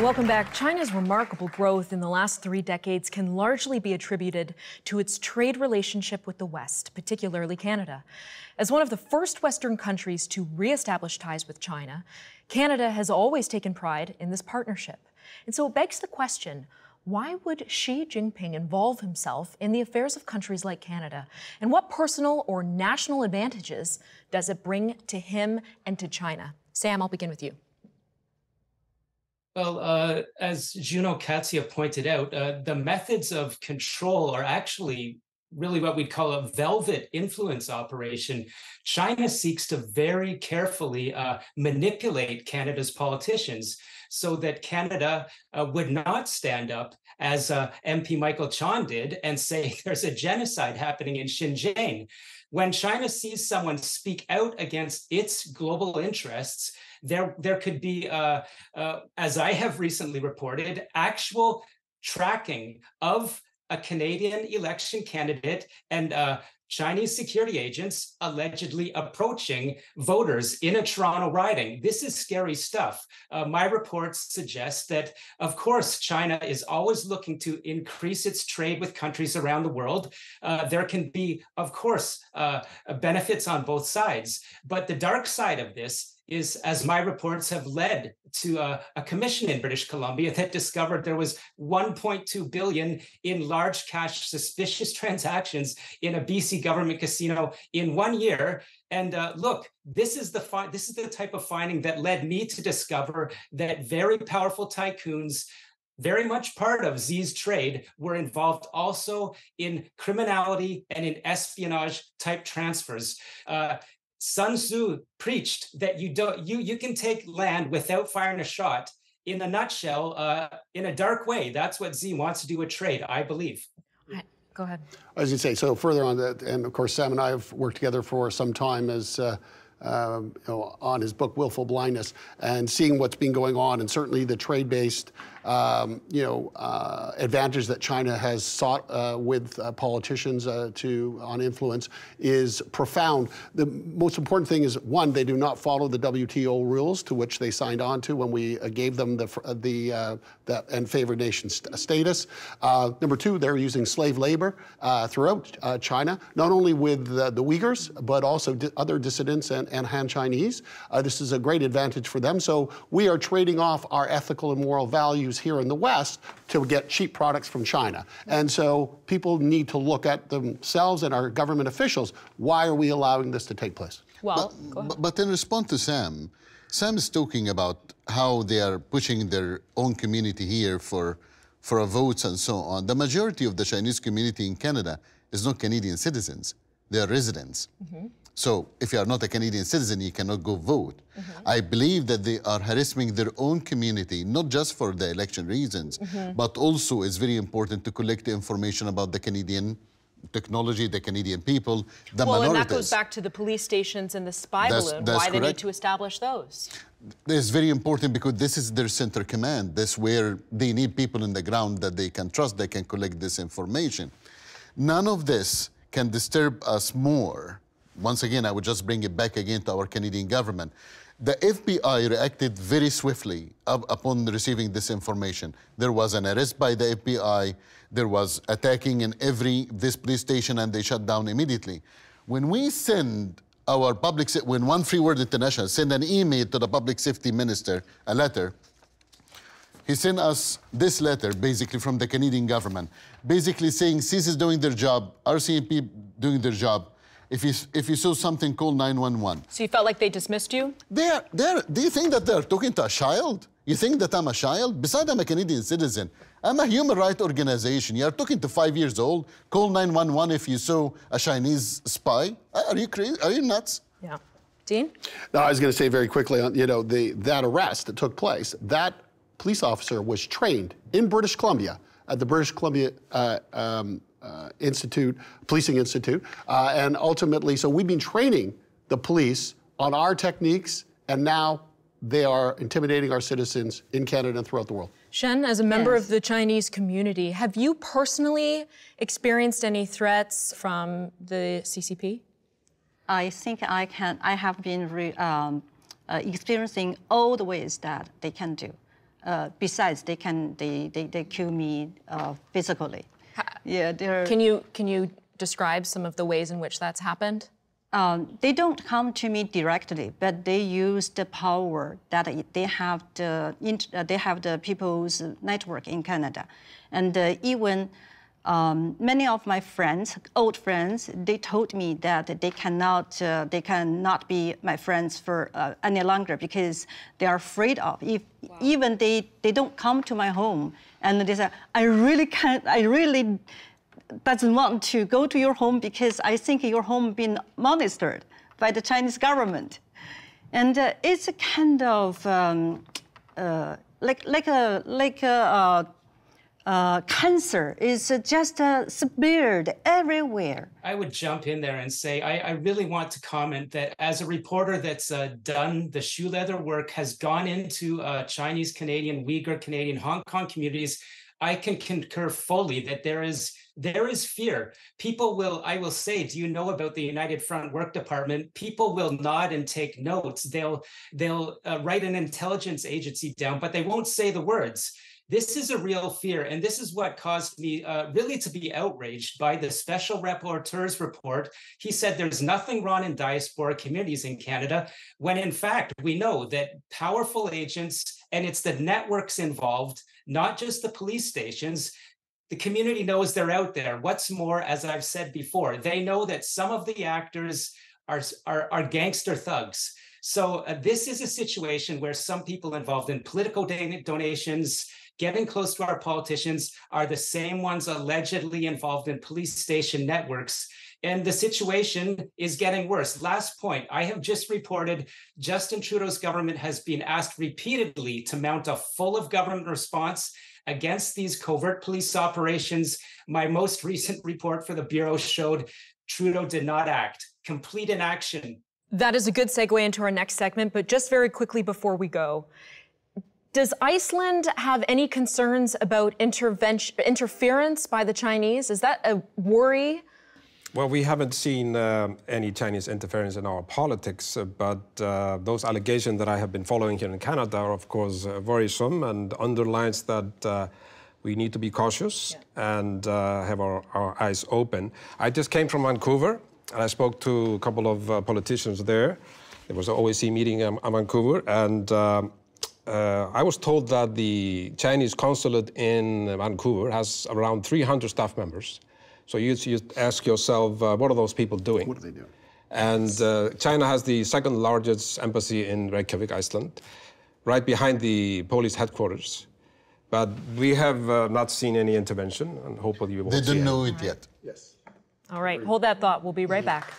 Welcome back. China's remarkable growth in the last three decades can largely be attributed to its trade relationship with the West, particularly Canada. As one of the first Western countries to reestablish ties with China, Canada has always taken pride in this partnership. And so it begs the question why would Xi Jinping involve himself in the affairs of countries like Canada? And what personal or national advantages does it bring to him and to China? Sam, I'll begin with you. Well, uh, as Juneau-Katsuya pointed out, uh, the methods of control are actually really what we'd call a velvet influence operation. China seeks to very carefully uh, manipulate Canada's politicians so that Canada uh, would not stand up as uh, MP Michael Chong did and say there's a genocide happening in Xinjiang. When China sees someone speak out against its global interests, there, there could be, uh, uh, as I have recently reported, actual tracking of a Canadian election candidate and uh, Chinese security agents allegedly approaching voters in a Toronto riding. This is scary stuff. Uh, my reports suggest that, of course, China is always looking to increase its trade with countries around the world. Uh, there can be, of course, uh, benefits on both sides. But the dark side of this is, as my reports have led to a, a, commission in British Columbia that discovered there was 1.2 billion in large cash suspicious transactions in a BC government casino in one year. And uh, look, this is the fi- this is the type of finding that led me to discover that very powerful tycoons very much part of Xi's trade, were involved also in criminality and in espionage type transfers. Uh, Sun Tzu preached that you don't you you can take land without firing a shot. In a nutshell, uh, in a dark way, that's what Z wants to do with trade, I believe. Go ahead. As you say, so further on that, and of course, Sam and I have worked together for some time as. Uh, um, you know, on his book Willful Blindness, and seeing what's been going on, and certainly the trade-based um, you know, uh, advantage that China has sought uh, with uh, politicians uh, to on influence is profound. The most important thing is one, they do not follow the WTO rules to which they signed on to when we uh, gave them the uh, the and favored nation st status. number two, they're using slave labor throughout China, not only with the, the Uyghurs but also di other dissidents and, and Han Chinese. this is a great advantage for them. So we are trading off our ethical and moral values use here in the West to get cheap products from China. And so people need to look at themselves and our government officials. Why are we allowing this to take place? Well, but, but in response to Sam, Sam is talking about how they are pushing their own community here for, for votes and so on. The majority of the Chinese community in Canada is not Canadian citizens. They are residents. Mm -hmm. So if you are not a Canadian citizen, you cannot go vote. Mm -hmm. I believe that they are harassing their own community, not just for the election reasons, mm -hmm. but also it's very important to collect the information about the Canadian technology, the Canadian people, the well, minorities. and that goes back to the police stations and the spy that's, balloon, that's why correct. they need to establish those. It's very important because this is their center command. This where they need people in the ground that they can trust, they can collect this information. None of this can disturb us more once again, I would just bring it back again to our Canadian government. The FBI reacted very swiftly up, upon receiving this information. There was an arrest by the FBI. There was attacking in every this police station, and they shut down immediately. When we send our public, when One Free World International send an email to the public safety minister, a letter, he sent us this letter, basically from the Canadian government, basically saying CSIS is doing their job, RCMP doing their job, if you, if you saw something called 911. So you felt like they dismissed you? They're, they're, do you think that they're talking to a child? You think that I'm a child? Besides, I'm a Canadian citizen. I'm a human rights organization. You're talking to five years old. Call 911 if you saw a Chinese spy. Are you crazy? Are you nuts? Yeah. Dean? No, I was going to say very quickly, on you know, the, that arrest that took place, that police officer was trained in British Columbia at the British Columbia uh, um, Institute, Policing Institute, uh, and ultimately, so we've been training the police on our techniques, and now they are intimidating our citizens in Canada and throughout the world. Sheng, as a member yes. of the Chinese community, have you personally experienced any threats from the CCP? I think I can. I have been re, um, uh, experiencing all the ways that they can do. Uh, besides, they can they they, they kill me uh, physically. Yeah, they're. Can you can you describe some of the ways in which that's happened? Um, they don't come to me directly, but they use the power that they have the uh, they have the people's network in Canada, and uh, even um, many of my friends, old friends, they told me that they cannot uh, they cannot be my friends for uh, any longer because they are afraid of if wow. even they they don't come to my home and they say I really can't I really doesn't want to go to your home because I think your home been monitored by the Chinese government. And uh, it's a kind of um, uh, like, like a, like a, uh, cancer is just uh, spread everywhere. I would jump in there and say I, I really want to comment that as a reporter that's uh, done the shoe leather work, has gone into uh, Chinese Canadian, Uyghur Canadian, Hong Kong communities, I can concur fully that there is there is fear. People will, I will say, do you know about the United Front Work Department? People will nod and take notes. They'll they'll uh, write an intelligence agency down, but they won't say the words. This is a real fear, and this is what caused me uh, really to be outraged by the special rapporteur's report. He said there's nothing wrong in diaspora communities in Canada, when in fact we know that powerful agents and it's the networks involved, not just the police stations, the community knows they're out there. What's more, as I've said before, they know that some of the actors are, are, are gangster thugs. So uh, this is a situation where some people involved in political donations, getting close to our politicians, are the same ones allegedly involved in police station networks. And the situation is getting worse. Last point I have just reported Justin Trudeau's government has been asked repeatedly to mount a full of government response against these covert police operations. My most recent report for the Bureau showed Trudeau did not act. Complete inaction. That is a good segue into our next segment, but just very quickly before we go, does Iceland have any concerns about intervention, interference by the Chinese? Is that a worry well, we haven't seen uh, any Chinese interference in our politics, uh, but uh, those allegations that I have been following here in Canada are, of course, uh, worrisome and underlines that uh, we need to be cautious yeah. and uh, have our, our, eyes open. I just came from Vancouver, and I spoke to a couple of politicians there. There was an OSCE meeting in, in Vancouver, and um, I was told that the Chinese consulate in Vancouver has around 300 staff members so you, you ask yourself, uh, what are those people doing? What are they doing? And uh, China has the second largest embassy in Reykjavik, Iceland, right behind the police headquarters. But we have uh, not seen any intervention, and hopefully we won't. They don't know it yet. Yes. All right, hold that thought. We'll be right back.